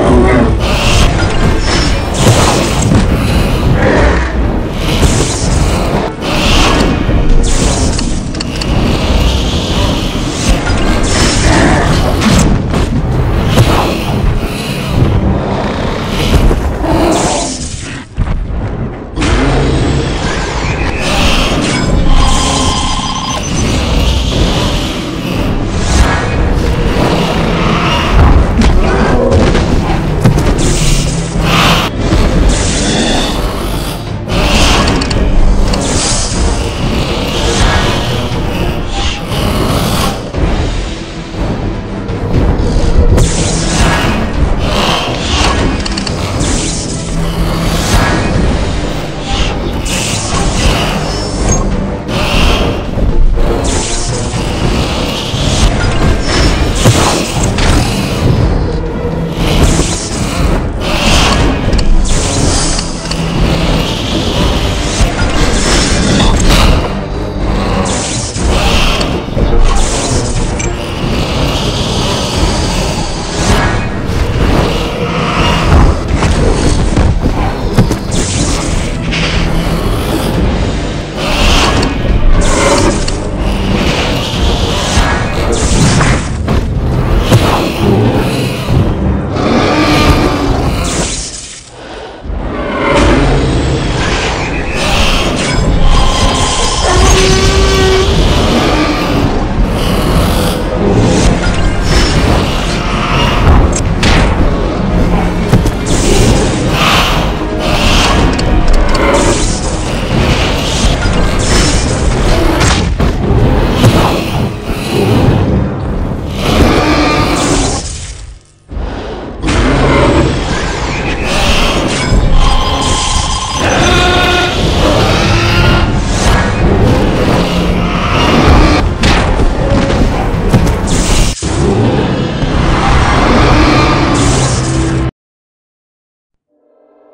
Oh,